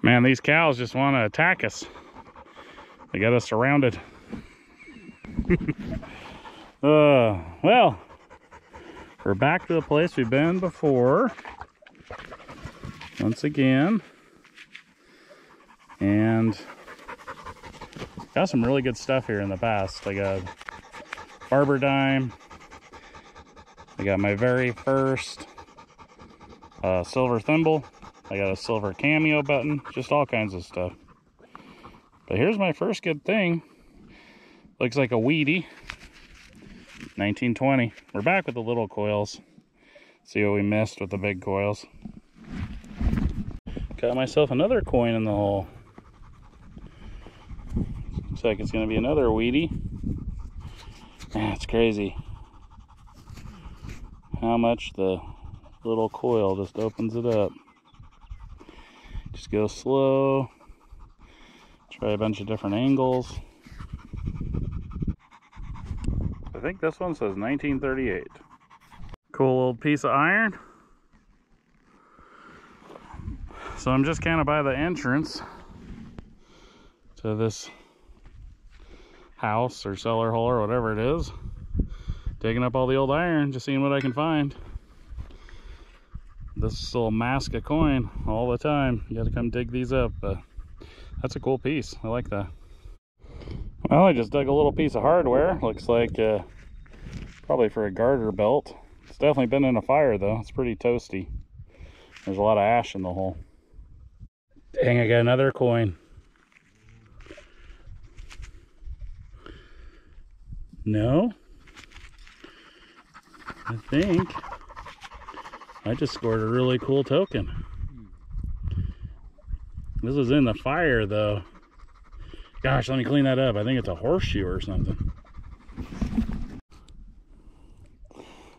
Man, these cows just want to attack us. They got us surrounded. uh, well, we're back to the place we've been before. Once again. And got some really good stuff here in the past. I got Barber Dime. I got my very first uh, silver thimble. I got a silver cameo button. Just all kinds of stuff. But here's my first good thing. Looks like a wheatie. 1920. We're back with the little coils. See what we missed with the big coils. Got myself another coin in the hole. Looks like it's going to be another wheatie. Ah, That's crazy. How much the little coil just opens it up. Go slow. Try a bunch of different angles. I think this one says 1938. Cool little piece of iron. So I'm just kind of by the entrance to this house or cellar hole or whatever it is. Taking up all the old iron, just seeing what I can find. This little mask of coin all the time. You gotta come dig these up, but that's a cool piece. I like that. Well, I just dug a little piece of hardware. Looks like uh, probably for a garter belt. It's definitely been in a fire though. It's pretty toasty. There's a lot of ash in the hole. Dang, I got another coin. No. I think I just scored a really cool token. This is in the fire though. Gosh, let me clean that up. I think it's a horseshoe or something.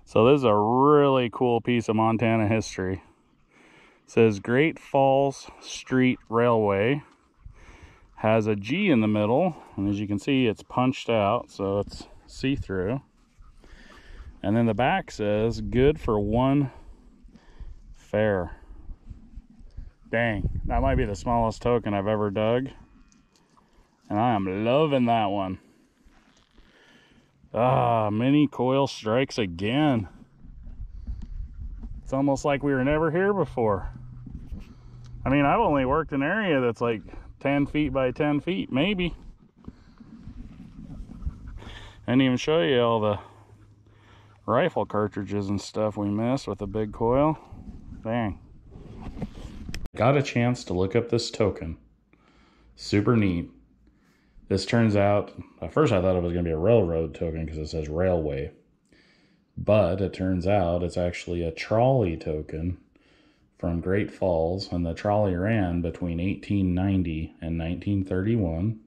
So this is a really cool piece of Montana history. It says Great Falls Street Railway has a G in the middle, and as you can see, it's punched out, so it's see-through. And then the back says good for one fare. Dang, that might be the smallest token I've ever dug. And I am loving that one. Ah, mini coil strikes again. It's almost like we were never here before. I mean, I've only worked an area that's like 10 feet by 10 feet, maybe. I didn't even show you all the rifle cartridges and stuff we missed with the big coil. Dang. Got a chance to look up this token. Super neat. This turns out, at first I thought it was going to be a railroad token because it says railway. But it turns out it's actually a trolley token from Great Falls, and the trolley ran between 1890 and 1931.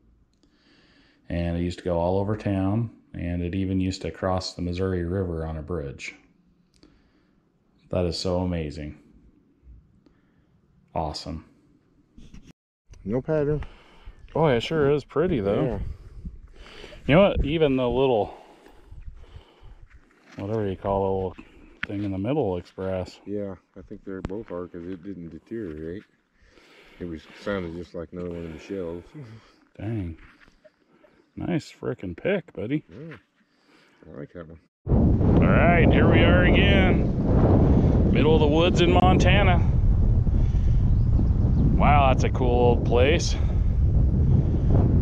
And it used to go all over town, and it even used to cross the Missouri River on a bridge. That is so amazing. Awesome. No pattern. Oh, it sure is pretty though. Yeah. You know what? Even the little, whatever you call the little thing in the middle looks brass. Yeah, I think they're both are because it didn't deteriorate. It was sounded just like another one of the shells. Dang. Nice frickin' pick, buddy. Yeah, I like that one. Right, here we are again. Middle of the woods in Montana. Wow, that's a cool old place.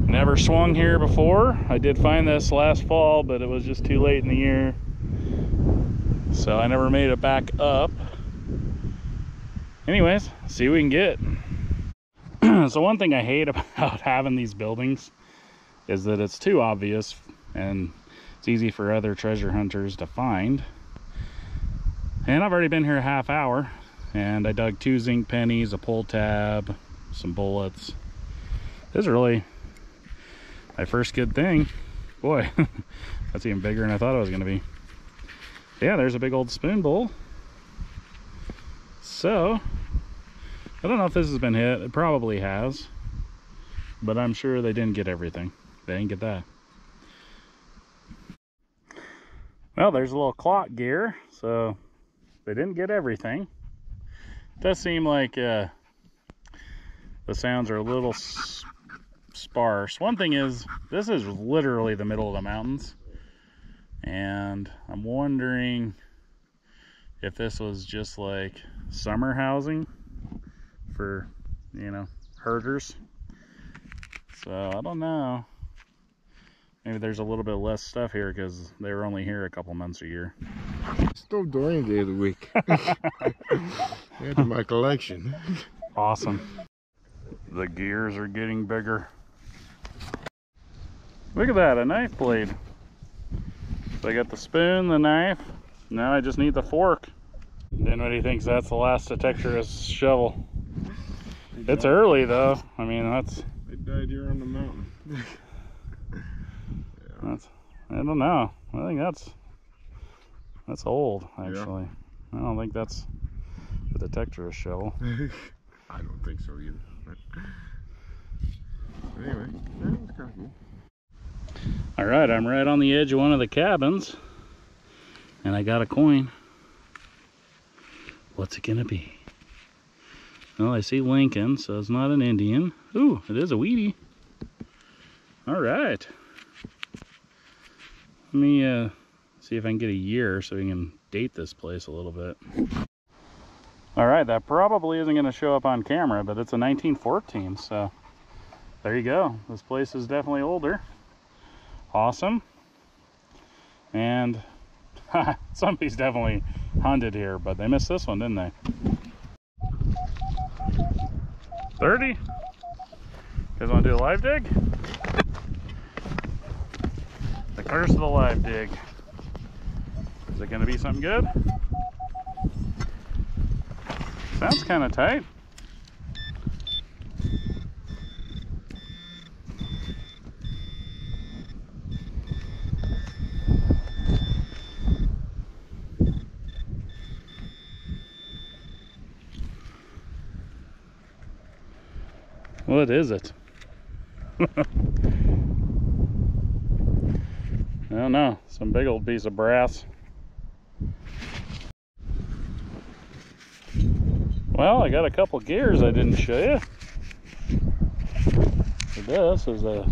Never swung here before. I did find this last fall, but it was just too late in the year. So I never made it back up. Anyways, see what we can get. so one thing I hate about having these buildings is that it's too obvious and it's easy for other treasure hunters to find. And I've already been here a half hour and I dug two zinc pennies, a pull tab, some bullets. This is really my first good thing. Boy, that's even bigger than I thought it was gonna be. Yeah, there's a big old spoon bowl. So, I don't know if this has been hit. It probably has. But I'm sure they didn't get everything. They didn't get that. Well, there's a little clock gear. So, they didn't get everything. It does seem like uh, the sounds are a little sparse. One thing is, this is literally the middle of the mountains. And I'm wondering if this was just like summer housing for, you know, herders. So I don't know. Maybe there's a little bit less stuff here because they were only here a couple months a year. Still during the day of the week. Add to my collection. Awesome. The gears are getting bigger. Look at that, a knife blade. So I got the spoon, the knife. Now I just need the fork. Dinwiddie thinks that's the last Detectorist shovel. It's early though. I mean, that's... They died here on the mountain. I don't know. I think that's that's old actually. Yeah. I don't think that's the Detectorist shovel. I don't think so either. But anyway, that was kind of cool. All right, I'm right on the edge of one of the cabins and I got a coin. What's it gonna be? Well, I see Lincoln, so it's not an Indian. Ooh, it is a wheatie. All right. Let me uh, see if I can get a year so we can date this place a little bit. All right, that probably isn't gonna show up on camera, but it's a 1914, so there you go. This place is definitely older. Awesome. And somebody's definitely hunted here, but they missed this one, didn't they? 30? You guys wanna do a live dig? Curse of the live dig. Is it gonna be something good? Sounds kind of tight. What is it? I don't know, some big old piece of brass. Well, I got a couple gears I didn't show you. So this is a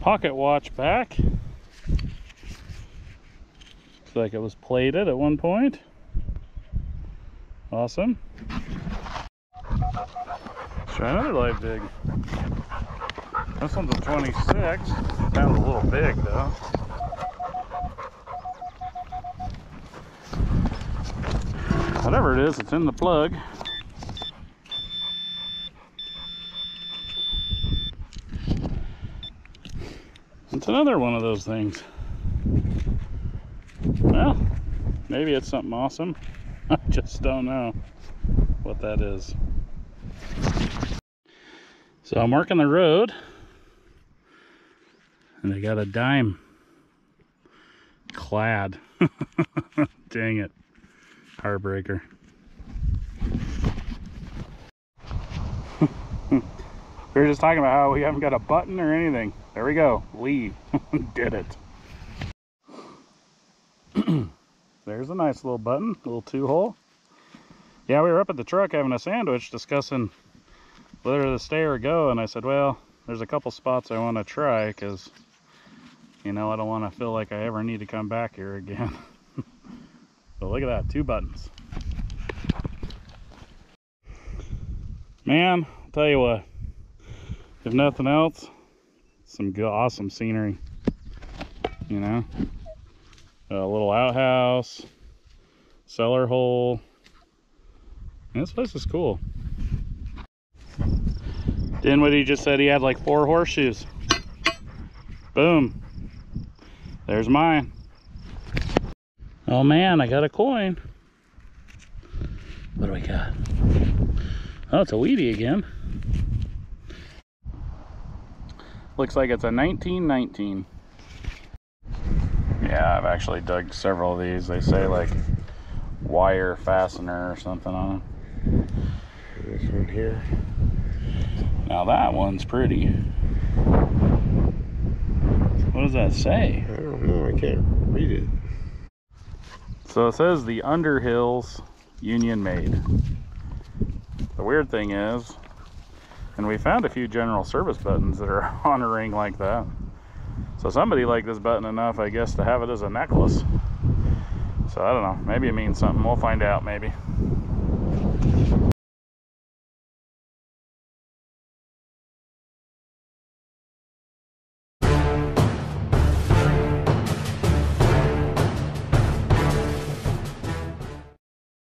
pocket watch back. Looks like it was plated at one point. Awesome. Let's try another live dig. This one's a 26. Sounds a little big though. Whatever it is, it's in the plug. It's another one of those things. Well, maybe it's something awesome. I just don't know what that is. So I'm marking the road and they got a dime clad. Dang it. Heartbreaker. we were just talking about how we haven't got a button or anything. There we go. Lee did it. There's a nice little button, little two hole. Yeah, we were up at the truck having a sandwich discussing whether to stay or go. And I said, well, there's a couple spots I want to try because you know, I don't want to feel like I ever need to come back here again. but look at that, two buttons. Man, I'll tell you what, if nothing else, some good, awesome scenery. You know, a little outhouse, cellar hole. This place is cool. Dinwiddie just said he had like four horseshoes. Boom. There's mine. Oh man, I got a coin. What do we got? Oh, it's a wheatie again. Looks like it's a 1919. Yeah, I've actually dug several of these. They say like wire fastener or something on them. This one here. Now that one's pretty. What does that say? Know. I can't read it. So it says the Underhills Union Made. The weird thing is, And we found a few general service buttons that are on a ring like that. So somebody liked this button enough, I guess, to have it as a necklace. So I don't know. Maybe it means something. We'll find out, maybe.